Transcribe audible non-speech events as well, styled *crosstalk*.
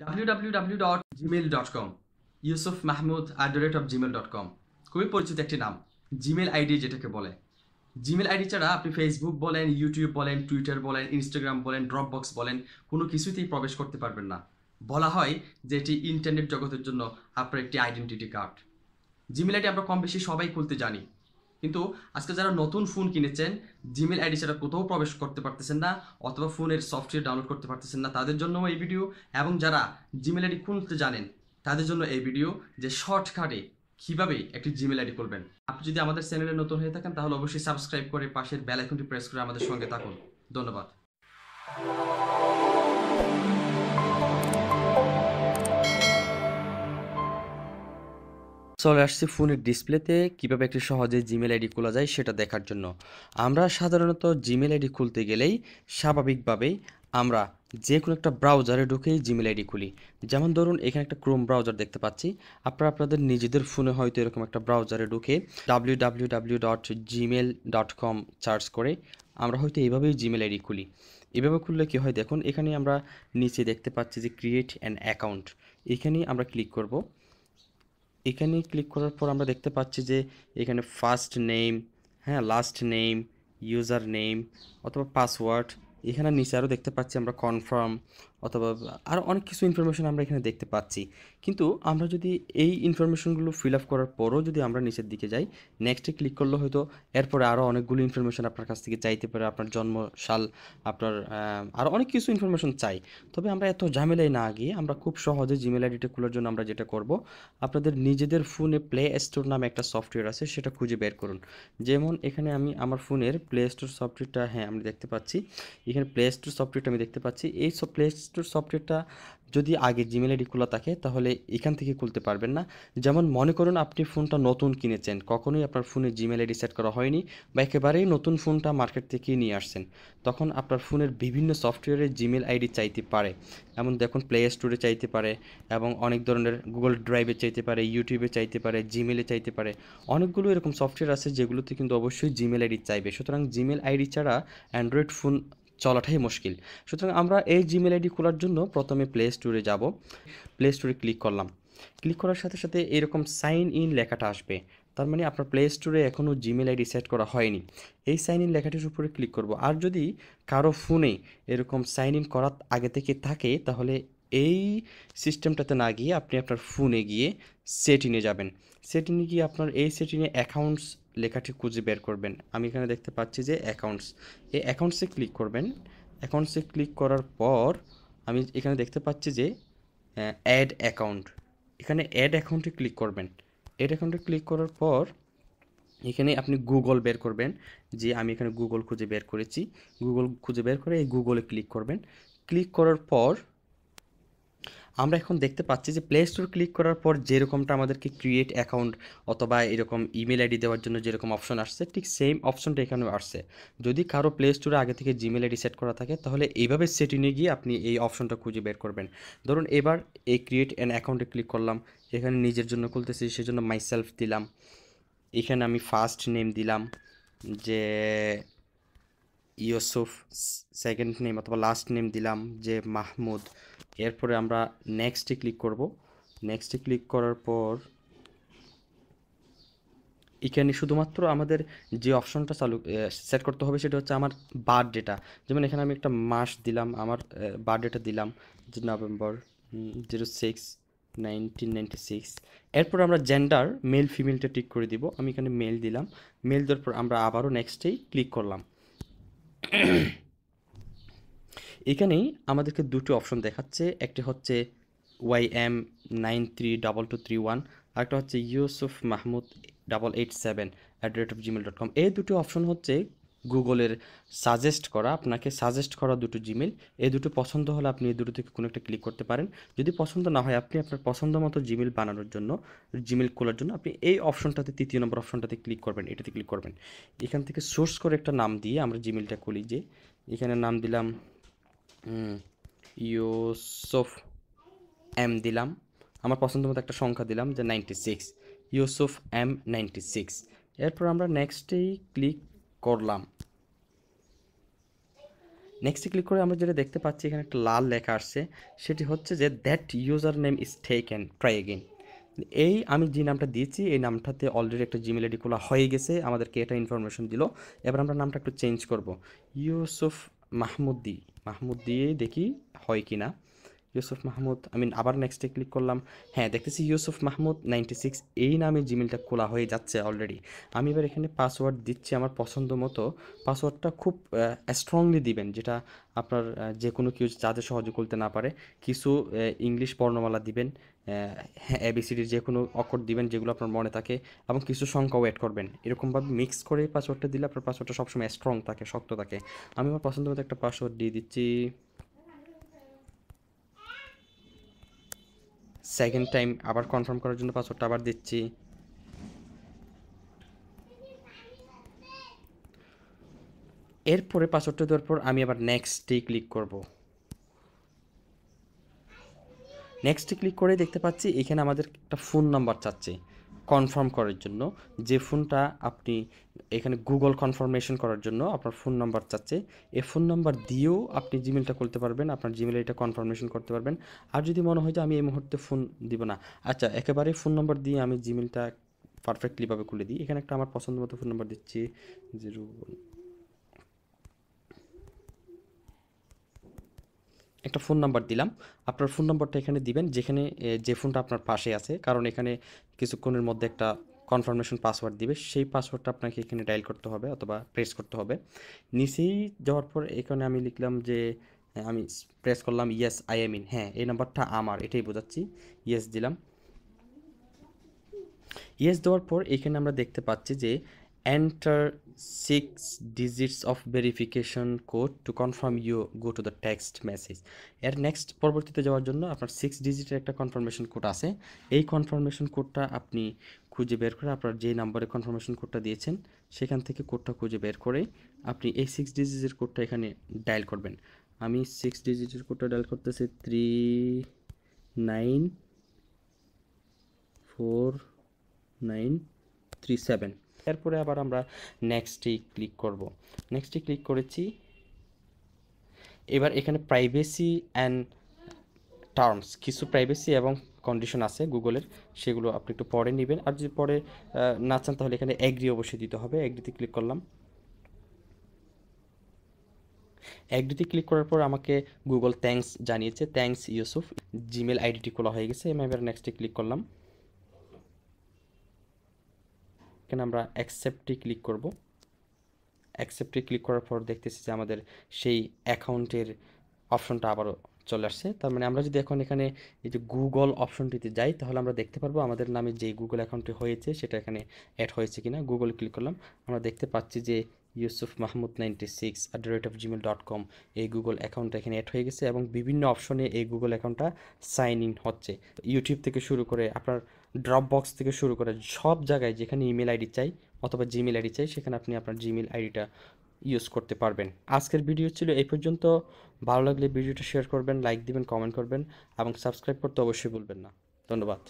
www.gmail.com Yusuf Mahmud at the rate of Gmail dot com খুবই পরিচিত একটি নাম জিমেল আইডি যেটাকে বলে। জিমেল আইডি ছাড়া আপনি ফেসবুক বলেন ইউটিউব বলেন টুইটার বলেন ইনস্টাগ্রাম বলেন ড্রপবক্স বলেন, কোনো কিছুতেই প্রবেশ করতে পারবেন না। বলা হয় যে এটি ইন্টারনেট জগতের জন্য আপনার একটি আইডেন্টিটি কার্ড জিমেল আইডি আমরা কম বেশি সবাই খুলতে জানি। কিন্তু আজকে যারা নতুন ফোন কিনেছেন জিমেল আইডি ছাড়া কোথাও প্রবেশ করতে পারতেছেন না, অথবা ফোনের সফটওয়্যার ডাউনলোড করতে পারতেছেন না, তাদের জন্য এই ভিডিও এবং যারা জিমেল আইডি খুলতে জানেন, তাদের জন্য এই ভিডিও যে শর্টকাটে কীভাবে একটি জিমেল আইডি করবেন আপনি যদি আমাদের চ্যানেলে নতুন হয়ে থাকেন, তাহলে অবশ্যই সাবস্ক্রাইব করে পাশের বেল আইকনটি প্রেস করে আমাদের সঙ্গে থাকুন। ধন্যবাদ। চলে আসছি ফোনের ডিসপ্লেতে, কীভাবে একটি সহজে জিমেল আইডি খোলা যায় সেটা দেখার জন্য। আমরা সাধারণত জিমেল আইডি খুলতে গেলেই স্বাভাবিকভাবেই আমরা যে কোনো একটা ব্রাউজারে ঢুকেই জিমেল আইডি খুলি। যেমন ধরুন, এখানে একটা ক্রোম ব্রাউজার দেখতে পাচ্ছি। আপনারা আপনাদের নিজেদের ফোনে হয়তো এরকম একটা ব্রাউজারে ঢুকে W W W dot Gmail dot com search করে আমরা হয়তো এইভাবেই জিমেল আইডি খুলি। এভাবে খুললে কী হয় দেখুন, এখানে আমরা নিচে দেখতে পাচ্ছি যে ক্রিয়েট অ্যান অ্যাকাউন্ট এখানেই আমরা ক্লিক করব। এখানে ক্লিক করার পর আমরা দেখতে পাচ্ছি যে এখানে ফার্স্ট নেম হ্যাঁ লাস্ট নেম ইউজার নেম অথবা পাসওয়ার্ড এখানে নিচে আরও দেখতে পাচ্ছি আমরা কনফার্ম অথবা আরও অনেক কিছু ইনফরমেশন আমরা এখানে দেখতে পাচ্ছি। কিন্তু আমরা যদি এই ইনফরমেশনগুলো ফিল আপ করার পরও যদি আমরা নিচের দিকে যাই নেক্সটে ক্লিক করলে হয়তো এরপরে আরও অনেকগুলো ইনফরমেশন আপনার কাছ থেকে চাইতে পারে, আপনার জন্ম সাল আপনার আরও অনেক কিছু ইনফরমেশন চাই। তবে আমরা এত ঝামেলায় না গিয়ে আমরা খুব সহজে জিমেল আইডিটা খোলার জন্য আমরা যেটা করব, আপনাদের নিজেদের ফোনে প্লে স্টোর নামে একটা সফটওয়্যার আছে, সেটা খুঁজে বের করুন। যেমন এখানে আমি আমার ফোনের প্লে স্টোর সফটওয়্যারটা হ্যাঁ আমি দেখতে পাচ্ছি। এখানে প্লে স্টোর সফটওয়্যারটা আমি দেখতে পাচ্ছি। এই সব প্লে স্টোর সফটওয়্যারটা যদি আগে জিমেল আইডি খোলা থাকে, তাহলে এখান থেকে খুলতে পারবেন না। যেমন মনে করুন আপনি ফোনটা নতুন কিনেছেন, কখনোই আপনার ফোনে জিমেল আইডি সেট করা হয়নি বা একেবারেই নতুন ফোনটা মার্কেট থেকে নিয়ে আসছেন। তখন আপনার ফোনের বিভিন্ন সফটওয়্যারে জিমেল আইডি চাইতে পারে। এমন দেখুন প্লে স্টোরে চাইতে পারে এবং অনেক ধরনের গুগল ড্রাইভে চাইতে পারে ইউটিউবে চাইতে পারে জিমেলে চাইতে পারে। অনেকগুলো এরকম সফটওয়্যার আছে যেগুলোতে কিন্তু অবশ্যই জিমেল আইডি চাইবে। সুতরাং জিমেল আইডি ছাড়া অ্যান্ড্রয়েড ফোন চলাটাই মুশকিল। সুতরাং আমরা এই জিমেল আইডি খোলার জন্য প্রথমে প্লে স্টোরে যাব। প্লে স্টোরে ক্লিক করলাম। ক্লিক করার সাথে সাথে এরকম সাইন ইন লেখাটা আসবে। তার মানে আপনার প্লে স্টোরে এখনও জিমেল আইডি সেট করা হয়নি। এই সাইন ইন লেখাটির উপরে ক্লিক করব। আর যদি কারও ফোনে এরকম সাইন ইন করার আগে থেকে থাকে, তাহলে এই সিস্টেমটাতে না গিয়ে আপনি আপনার ফোনে গিয়ে সেটিংয়ে যাবেন। সেটিংয়ে গিয়ে আপনার এই সেটিংয়ে অ্যাকাউন্টস লেখাটি খুঁজে বের করবেন। আমি এখানে দেখতে পাচ্ছি যে অ্যাকাউন্টস এই অ্যাকাউন্টসে ক্লিক করবেন। অ্যাকাউন্টসে ক্লিক করার পর আমি এখানে দেখতে পাচ্ছি যে অ্যাড অ্যাকাউন্ট এখানে অ্যাড অ্যাকাউন্টে ক্লিক করবেন। অ্যাড অ্যাকাউন্টে ক্লিক করার পর এখানে আপনি গুগল বের করবেন, যে আমি এখানে গুগল খুঁজে বের করেছি। গুগল খুঁজে বের করে এই গুগলে ক্লিক করবেন। ক্লিক করার পর আমরা এখন দেখতে পাচ্ছি যে প্লে স্টোর ক্লিক করার পর যেরকমটা আমাদেরকে ক্রিয়েট অ্যাকাউন্ট অথবা এরকম ইমেল আইডি দেওয়ার জন্য যেরকম অপশন আসছে, ঠিক সেম অপশনটা এখানেও আসছে। যদি কারও প্লে স্টোরে আগে থেকে জিমেল আইডি সেট করা থাকে, তাহলে এইভাবে সেটিংয়ে গিয়ে আপনি এই অপশনটা খুঁজে বের করবেন। ধরুন এবার এই ক্রিয়েট অ্যান অ্যাকাউন্টে ক্লিক করলাম, এখানে নিজের জন্য খুলতেছি, সেজন্য মাইসেলফ দিলাম। এখানে আমি ফার্স্ট নেম দিলাম, যে ইউসুফ সেকেন্ড নেম অথবা লাস্ট নেম দিলাম যে মাহমুদ। এরপরে আমরা নেক্সটে ক্লিক করব। নেক্সটে ক্লিক করার পর এখানে শুধুমাত্র আমাদের যে অপশনটা চালু সেট করতে হবে সেটা হচ্ছে আমার বার্থডেটা যেমন এখানে আমি একটা মাস দিলাম, আমার বার্থডেটা দিলাম, যে November zero six nineteen ninety six এরপর আমরা জেন্ডার মেল ফিমেলটা টিক করে দিব। আমি এখানে মেল দিলাম। মেল দেওয়ার পর আমরা আবারও নেক্সটেই ক্লিক করলাম। *clears throat* এখানেই আমাদেরকে দুটো অপশন দেখাচ্ছে। একটি হচ্ছে Y M nine three double two three one আরেকটা হচ্ছে Yusuf Mahmud double eight seven at rate of Gmail dot com এই দুটো অপশন হচ্ছে গুগলের সাজেস্ট করা, আপনাকে সাজেস্ট করা দুটো জিমেল এই দুটো পছন্দ হলে আপনি এই দুটো থেকে কোনো একটা ক্লিক করতে পারেন। যদি পছন্দ না হয়, আপনি আপনার পছন্দ মতো জিমেল বানানোর জন্য জিমেল খোলার জন্য, আপনি এই অপশনটাতে তৃতীয় নম্বর অপশনটাতে ক্লিক করবেন, এটাতে ক্লিক করবেন। এখান থেকে সোর্স করে একটা নাম দিয়ে আমরা জিমেলটা খুলি যে, এখানে নাম দিলাম ইউসুফ এম দিলাম। আমার পছন্দ মতো একটা সংখ্যা দিলাম যে ninety six Yusuf M ninety six এরপর আমরা নেক্সটেই ক্লিক করলাম। নেক্সটে ক্লিক করে আমরা যেটা দেখতে পাচ্ছি, এখানে একটা লাল লেখা আসছে। সেটি হচ্ছে যে that user name is taken try again এই আমি যে নামটা দিয়েছি, এই নামটাতে অলরেডি একটা জিমেল আইডি খোলা হয়ে গেছে। আমাদেরকে এটা ইনফরমেশন দিল। এবার আমরা নামটা একটু চেঞ্জ করব। ইউসুফ মাহমুদি মাহমুদ দিয়ে দেখি হয় কি না ইউসুফ মাহমুদ আমি আবার নেক্সটে ক্লিক করলাম। হ্যাঁ দেখতেছি ইউসুফ মাহমুদ নাইনটি সিক্স এই নামে জিমেলটা খোলা হয়ে যাচ্ছে অলরেডি আমি এবার এখানে পাসওয়ার্ড দিচ্ছি আমার পছন্দ মতো। পাসওয়ার্ডটা খুব স্ট্রংলি দিবেন, যেটা আপনার যে কোনো কেউ যাতে সহজে খুলতে না পারে, কিছু ইংলিশ বর্ণমালা দিবেন হ্যাঁ এবিসিডির যে কোনো অক্ষর দিবেন যেগুলো আপনার মনে থাকে, এবং কিছু সংখ্যাও অ্যাড করবেন। এরকমভাবে মিক্স করে পাসওয়ার্ডটা দিলে আপনার পাসওয়ার্ডটা সবসময় স্ট্রং থাকে, শক্ত থাকে। আমি আমার পছন্দ মতো একটা পাসওয়ার্ড দিয়ে দিচ্ছি। সেকেন্ড টাইম আবার কনফার্ম করার জন্য পাসওয়ার্ডটা আবার দিচ্ছি। এরপরে পাসওয়ার্ডটা দেওয়ার পর আমি আবার নেক্সটে ক্লিক করব। নেক্সটে ক্লিক করে দেখতে পাচ্ছি এখানে আমাদের একটা ফোন নাম্বার চাচ্ছে। কনফার্ম করার জন্য, যে ফোনটা আপনি এখানে গুগল কনফার্মেশন করার জন্য আপনার ফোন নাম্বার চাচ্ছে এই ফোন নাম্বার দিয়েও আপনি জিমেলটা করতে পারবেন, আপনার জিমেলে এটা কনফার্মেশন করতে পারবেন। আর যদি মনে হয় যে আমি এই মুহূর্তে ফোন দিব না আচ্ছা একেবারে ফোন নাম্বার দিয়ে আমি জিমেলটা পারফেক্টলিভাবে খুলে দিই। এখানে একটা আমার পছন্দ মতো ফোন নাম্বার দিচ্ছি, জিরো একটা ফোন নাম্বার দিলাম। আপনার ফোন নাম্বারটা এখানে দিবেন, যেখানে যে ফোনটা আপনার পাশে আছে। কারণ এখানে কিছুক্ষণের মধ্যে একটা কনফার্মেশন পাসওয়ার্ড দিবে। সেই পাসওয়ার্ডটা আপনাকে এখানে ডায়াল করতে হবে অথবা প্রেস করতে হবে। নিচেই যাওয়ার পর এখানে আমি লিখলাম যে আমি প্রেস করলাম ইয়েস আই এম ইন হ্যাঁ এই নাম্বারটা আমার, এটাই বোঝাচ্ছি। ইয়েস দিলাম। ইয়েস দেওয়ার পর এখানে আমরা দেখতে পাচ্ছি যে enter six digits of verification code to confirm you go to the text message এর নেক্সট পরবর্তীতে যাওয়ার জন্য আপনার সিক্স ডিজিটের একটা কনফার্মেশন কোড আছে। এই কনফার্মেশন কোডটা আপনি খুঁজে বের করে আপনার যে নাম্বারে কনফার্মেশন কোডটা দিয়েছেন, সেখান থেকে কোডটা খুঁজে বের করে আপনি এই সিক্স ডিজিটের কোডটা এখানে ডায়াল করবেন। আমি সিক্স ডিজিটের কোডটা ডায়াল করতেছি three nine four nine three seven এরপরে আবার আমরা নেক্সটে ক্লিক করব। নেক্সটে ক্লিক করেছি। এবার এখানে প্রাইভেসি অ্যান্ড টার্মস কিছু প্রাইভেসি এবং কন্ডিশন আছে গুগলের, সেগুলো আপনি একটু পরে নেবেন। আর যদি পরে না চান তাহলে এখানে এগ্রি অবশ্যই দিতে হবে। এগ্রিতে ক্লিক করলাম। এগ্রিতে ক্লিক করার পর আমাকে গুগল থ্যাঙ্কস জানিয়েছে। থ্যাঙ্কস ইউসুফ জিমেল আইডিটি খোলা হয়ে গেছে। আমি এবার নেক্সটে ক্লিক করলাম। এখানে আমরা অ্যাকসেপ্টে ক্লিক করব। অ্যাকসেপ্টে ক্লিক করার পর দেখতেছি যে আমাদের সেই অ্যাকাউন্টের অপশনটা আবারও চলে আসছে। তার মানে আমরা যদি এখন এখানে এই যে গুগল অপশনটিতে যাই, তাহলে আমরা দেখতে পারব আমাদের নামে যে গুগল অ্যাকাউন্টটি হয়েছে, সেটা এখানে অ্যাড হয়েছে কিনা। গুগল ক্লিক করলাম, আমরা দেখতে পাচ্ছি যে Yusuf Mahmud ninety six at the rate of dot com এই গুগল অ্যাকাউন্টটা এখানে অ্যাড হয়ে গেছে এবং বিভিন্ন অপশনে এই গুগল অ্যাকাউন্টটা সাইন ইন হচ্ছে। ইউটিউব থেকে শুরু করে আপনার ড্রপ বক্স থেকে শুরু করে সব জায়গায় যেখানে ইমেল আইডি চাই অথবা জিমেল আইডি চাই, সেখানে আপনি আপনার জিমেল আইডিটা ইউজ করতে পারবেন। আজকের ভিডিও ছিল এই পর্যন্ত। ভালো লাগলে ভিডিওটা শেয়ার করবেন লাইক দিবেন কমেন্ট করবেন এবং সাবস্ক্রাইব করতে অবশ্যই ভুলবেন না। ধন্যবাদ।